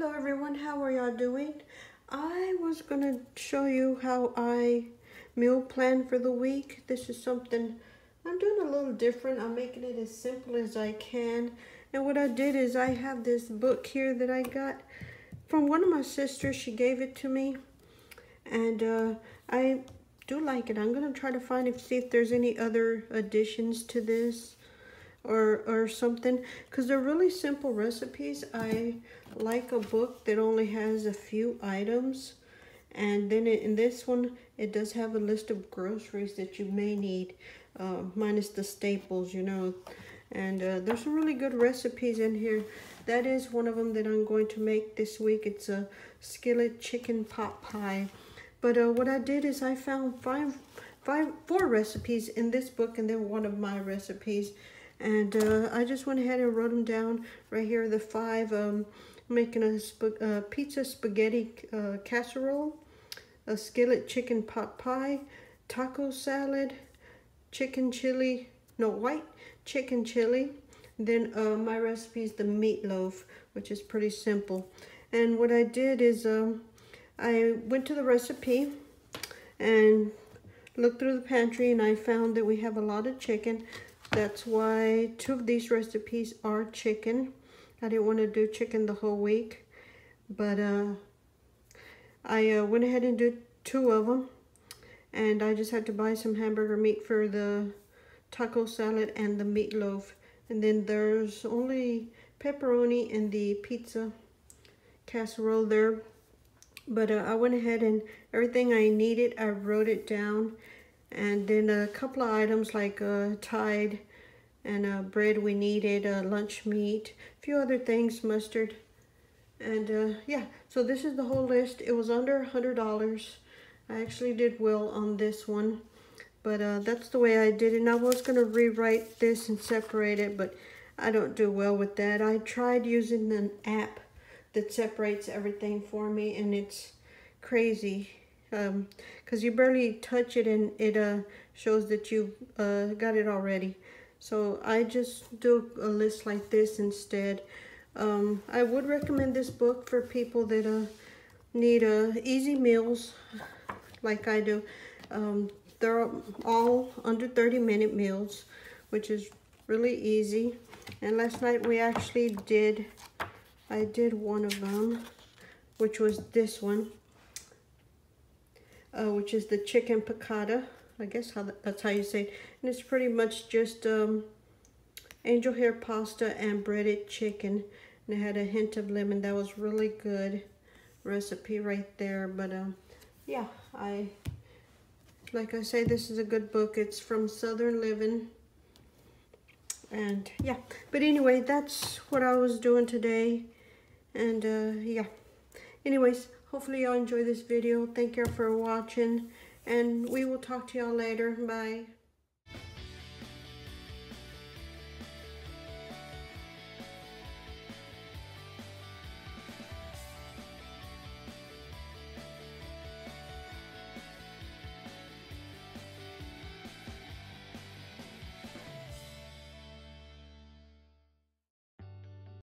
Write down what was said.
Hello everyone, how are y'all doing? I was gonna show you how I meal plan for the week. This is something I'm doing a little different. I'm making it as simple as I can. And what I did is I have this book here that I got from one of my sisters. She gave it to me. And uh, I do like it. I'm gonna try to find if see if there's any other additions to this or or something because they're really simple recipes. I like a book that only has a few items and then it, in this one it does have a list of groceries that you may need uh, minus the staples you know. And uh, there's some really good recipes in here. That is one of them that i'm going to make this week. It's a skillet chicken pot pie. But uh, what i did is i found five five four recipes in this book and then one of my recipes and uh, I just went ahead and wrote them down right here, the five. Um, making a sp uh, pizza spaghetti uh, casserole, a skillet chicken pot pie, taco salad, chicken chili, no, white chicken chili. Then uh, my recipe is the meatloaf, which is pretty simple. And what I did is um, I went to the recipe and looked through the pantry and I found that we have a lot of chicken. That's why two of these recipes are chicken. I didn't want to do chicken the whole week, but uh, I uh, went ahead and did two of them. And I just had to buy some hamburger meat for the taco salad and the meatloaf. And then there's only pepperoni in the pizza casserole there. But uh, I went ahead and everything I needed, I wrote it down and then a couple of items like uh, Tide and uh, bread we needed, lunch meat, a few other things, mustard. And uh, yeah, so this is the whole list. It was under a $100. I actually did well on this one. But uh, that's the way I did it. And I was going to rewrite this and separate it, but I don't do well with that. I tried using an app that separates everything for me, and it's crazy because um, you barely touch it and it uh, shows that you uh, got it already. So I just do a list like this instead. Um, I would recommend this book for people that uh, need uh, easy meals like I do. Um, they're all under 30 minute meals, which is really easy. And last night we actually did, I did one of them, which was this one uh, which is the chicken piccata. I guess how that's how you say it. And it's pretty much just um, angel hair pasta and breaded chicken. And it had a hint of lemon. That was really good recipe right there. But um, yeah, I like I say, this is a good book. It's from Southern Living. And yeah, but anyway, that's what I was doing today. And uh, yeah, anyways, Hopefully y'all enjoy this video. Thank y'all for watching. And we will talk to y'all later. Bye.